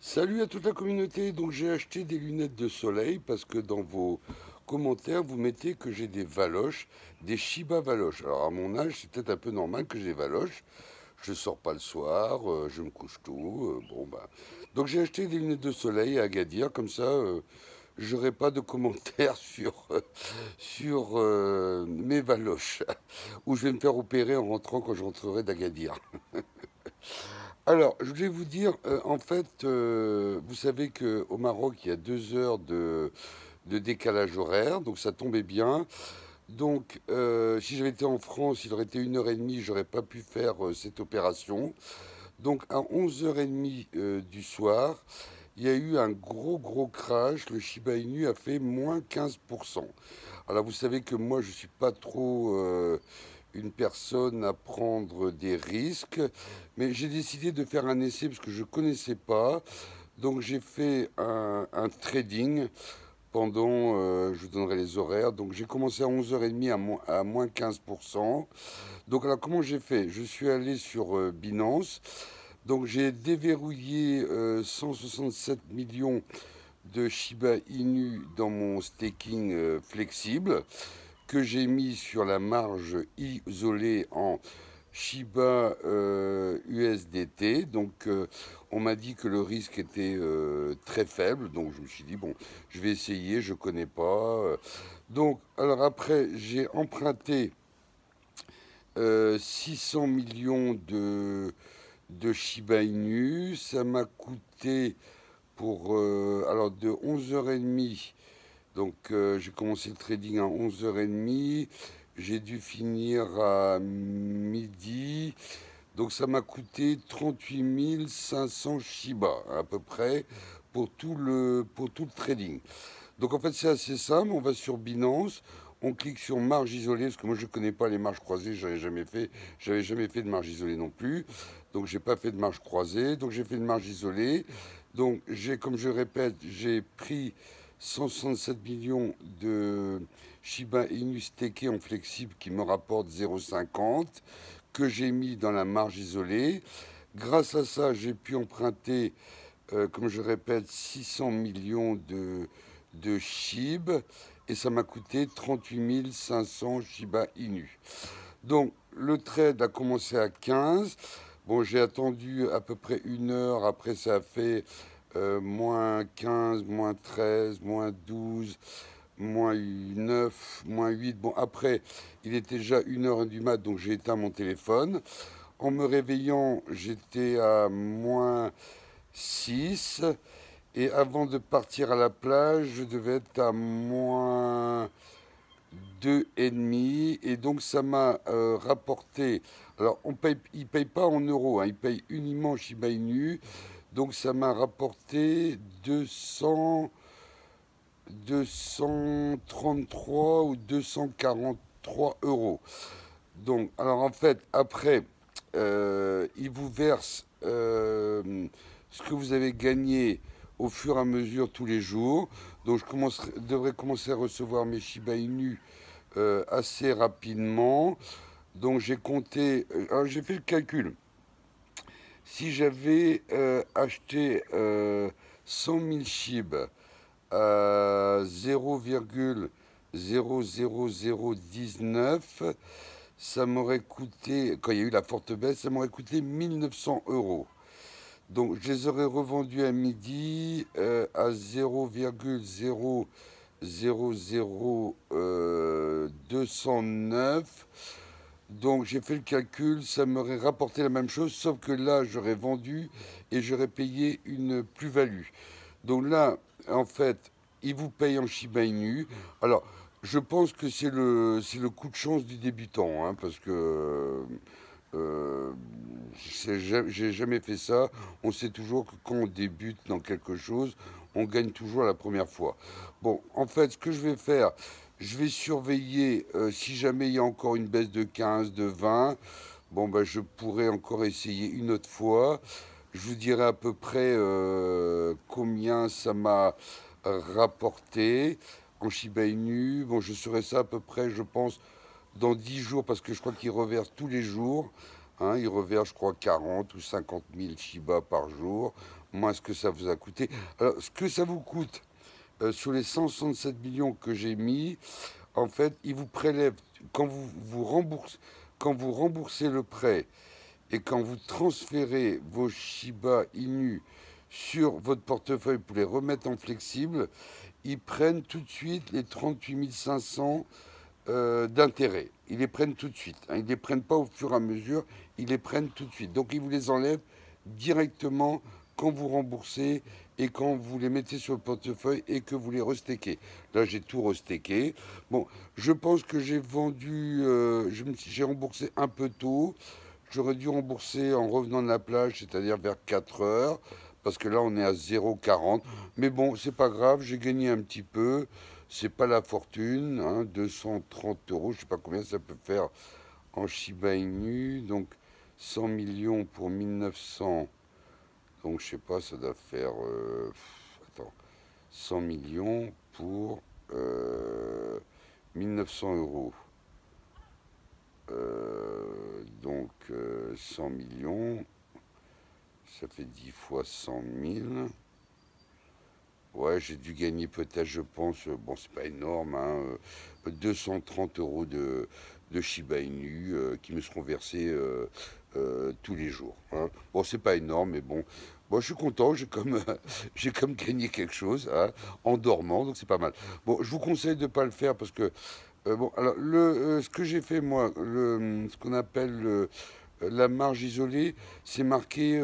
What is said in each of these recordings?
Salut à toute la communauté, donc j'ai acheté des lunettes de soleil parce que dans vos commentaires vous mettez que j'ai des valoches, des Shiba valoches. Alors à mon âge c'est peut-être un peu normal que j'ai valoches, je sors pas le soir, euh, je me couche tôt, euh, bon bah. Donc j'ai acheté des lunettes de soleil à Agadir, comme ça euh, j'aurai pas de commentaires sur, sur mes valoches, où je vais me faire opérer en rentrant quand je rentrerai d'Agadir. Alors, je voulais vous dire, euh, en fait, euh, vous savez qu'au Maroc, il y a deux heures de, décalage horaire, donc ça tombait bien. Donc, euh, si j'avais été en France, il aurait été une heure et demie, j'aurais pas pu faire cette opération. Donc, à 11h30 du soir, il y a eu un gros, gros crash. Le Shiba Inu a fait moins 15%. Alors, vous savez que moi, je suis pas trop une personne à prendre des risques. Mais j'ai décidé de faire un essai parce que je ne connaissais pas. Donc j'ai fait un, trading pendant, euh, je vous donnerai les horaires. Donc j'ai commencé à 11h30 à, à moins 15%. Donc alors comment j'ai fait? Je suis allé sur euh, Binance. Donc j'ai déverrouillé 167 euh, millions de Shiba Inu dans mon staking flexible que j'ai mis sur la marge isolée en Shiba USDT. Euh, donc euh, on m'a dit que le risque était euh, très faible. Donc je me suis dit, bon, je vais essayer, je ne connais pas. Donc, alors après, j'ai emprunté 600 millions de, de Shiba Inu. Ça m'a coûté pour, alors de 11h30 donc euh, j'ai commencé le trading à 11h30, j'ai dû finir à midi. Donc ça m'a coûté 38 500 Shiba à peu près pour tout le, pour tout le trading. Donc en fait c'est assez simple, on va sur Binance, on clique sur marge isolée, parce que moi je ne connais pas les marges croisées, j'avais jamais fait, j'avais jamais fait de marge isolée non plus. Donc j'ai pas fait de marge croisée, donc j'ai fait une marge isolée. Donc j'ai, comme je répète, j'ai pris 167 millions de Shiba Inu stakés en flexible qui me rapportent 0,50 que j'ai mis dans la marge isolée. Grâce à ça, j'ai pu emprunter, euh, comme je répète, 600 millions de, de SHIB et ça m'a coûté 38 500 Shiba Inu. Donc le trade a commencé à 15. Bon, j'ai attendu à peu près une heure. Après, ça a fait euh, moins 15, moins 13, moins 12, moins 9, moins 8. Bon, après, il était déjà 1h du mat, donc j'ai éteint mon téléphone. En me réveillant, j'étais à moins 6. Et avant de partir à la plage, je devais être à moins 2,5. Et donc, ça m'a euh, rapporté. Alors, on paye, il ne paye pas en euros, hein, il paye uniquement Shiba Inu. Donc ça m'a rapporté 200, 233 ou 243 euros. Donc, alors en fait, après, euh, il vous verse euh, ce que vous avez gagné au fur et à mesure tous les jours. Donc je devrais commencer à recevoir mes Shiba Inu euh, assez rapidement. Donc j'ai compté, j'ai fait le calcul. Si j'avais euh, acheté 100 000 SHIB à 0,00019, ça m'aurait coûté, quand il y a eu la forte baisse, ça m'aurait coûté 1900 euros. Donc je les aurais revendus à midi euh, à 0,00209 donc j'ai fait le calcul, ça m'aurait rapporté la même chose, sauf que là j'aurais vendu et j'aurais payé une plus-value. Donc là, en fait, ils vous payent en Shiba Inu. Alors, je pense que c'est le, c'est le coup de chance du débutant, hein, parce que euh, j'ai jamais fait ça. On sait toujours que quand on débute dans quelque chose, on gagne toujours la première fois. Bon, en fait, ce que je vais faire, je vais surveiller euh, si jamais il y a encore une baisse de 15, de 20. Bon, ben, je pourrais encore essayer une autre fois. Je vous dirai à peu près euh, combien ça m'a rapporté en Shiba Inu. Bon, je saurai ça à peu près, je pense, dans 10 jours, parce que je crois qu'il reverse tous les jours. Hein, il reverse, je crois, 40 ou 50 000 Shiba par jour. moins ce que ça vous a coûté. Alors, ce que ça vous coûte euh, sur les 167 millions que j'ai mis, en fait, ils vous prélèvent, quand vous, remboursez, le prêt et quand vous transférez vos Shiba Inu sur votre portefeuille pour les remettre en flexible, ils prennent tout de suite les 38 500 euh, d'intérêt. Ils les prennent tout de suite. Hein. Ils ne les prennent pas au fur et à mesure, ils les prennent tout de suite. Donc ils vous les enlèvent directement quand vous remboursez et quand vous les mettez sur le portefeuille et que vous les restéquez. Là, j'ai tout restéqué. Bon, je pense que j'ai vendu, euh, j'ai remboursé un peu tôt. J'aurais dû rembourser en revenant de la plage, c'est-à-dire vers 4 heures, parce que là, on est à 0,40. Mais bon, c'est pas grave, j'ai gagné un petit peu. C'est pas la fortune, 230 hein, euros, je sais pas combien ça peut faire en Shiba Inu. Donc, 100 millions pour 1900 donc, je sais pas, ça doit faire. Euh, attends. 100 millions pour 1900 euh, euros. Euh, donc, 100 millions. Ça fait 10 fois 100 000. Ouais, j'ai dû gagner peut-être, je pense, bon, c'est pas énorme, 230 hein, euros de, de Shiba Inu qui me seront versés tous les jours. Hein. Bon, c'est pas énorme, mais bon, bon je suis content, j'ai comme, j'ai comme gagné quelque chose hein, en dormant, donc c'est pas mal. Bon, je vous conseille de ne pas le faire parce que, euh, bon, alors, le, euh, ce que j'ai fait, moi, le, ce qu'on appelle la marge isolée, c'est marqué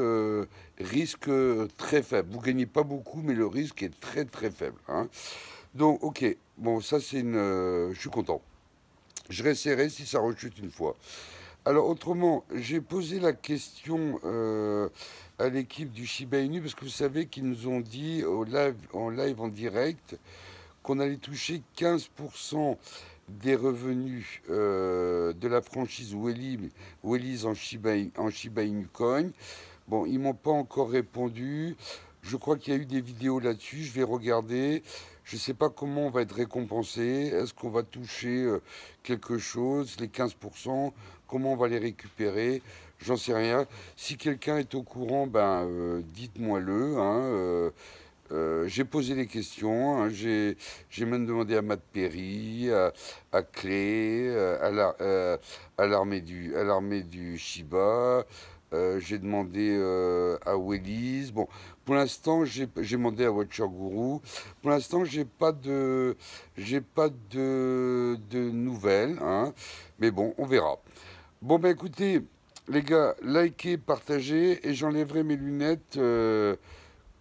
risque très faible. Vous gagnez pas beaucoup, mais le risque est très très faible. Hein. Donc, ok, bon, ça c'est une. je suis content. Je réessayerai si ça rechute une fois. Alors autrement, j'ai posé la question euh, à l'équipe du Shiba Inu parce que vous savez qu'ils nous ont dit en live en direct qu'on allait toucher 15% des revenus euh, de la franchise Shiba, en Shiba Inu Coin. Bon, ils m'ont pas encore répondu. Je crois qu'il y a eu des vidéos là-dessus. Je vais regarder. Je ne sais pas comment on va être récompensé. Est-ce qu'on va toucher euh, quelque chose, les 15% Comment on va les récupérer? J'en sais rien. Si quelqu'un est au courant, ben, euh, dites-moi-le. Hein, euh, euh, j'ai posé des questions, hein, j'ai même demandé à Matt Perry, à, Clé, à l'armée du, du Shiba, j'ai demandé à Wellis. Bon, pour l'instant, j'ai demandé à Watcher Guru. Pour l'instant, j'ai pas de, j'ai pas de, de nouvelles, hein, mais bon, on verra. Bon, ben écoutez, les gars, likez, partagez, et j'enlèverai mes lunettes euh,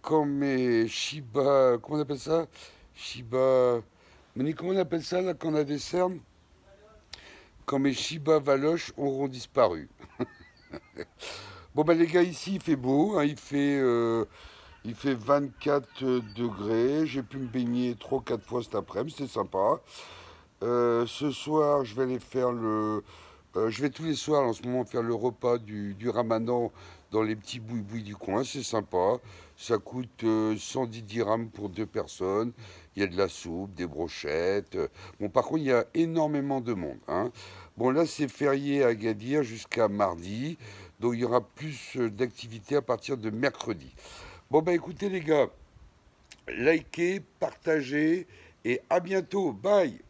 quand mes Shiba. Comment on appelle ça? Shiba. Monique, comment on appelle ça là quand on a des cernes? Quand mes Shiba Valoche auront disparu. bon, ben les gars, ici il fait beau, hein, il, fait, euh, il fait 24 degrés. J'ai pu me baigner 3-4 fois cet après-midi, c'était sympa. Euh, ce soir, je vais aller faire le euh, je vais tous les soirs en ce moment faire le repas du, ramadan dans les petits bouis du coin. C'est sympa. Ça coûte 110 euh, dirhams pour deux personnes. Il y a de la soupe, des brochettes. Bon, par contre, il y a énormément de monde. Hein. Bon, là, c'est férié à Gadir jusqu'à mardi. Donc, il y aura plus euh, d'activités à partir de mercredi. Bon, bah écoutez, les gars, likez, partagez et à bientôt. Bye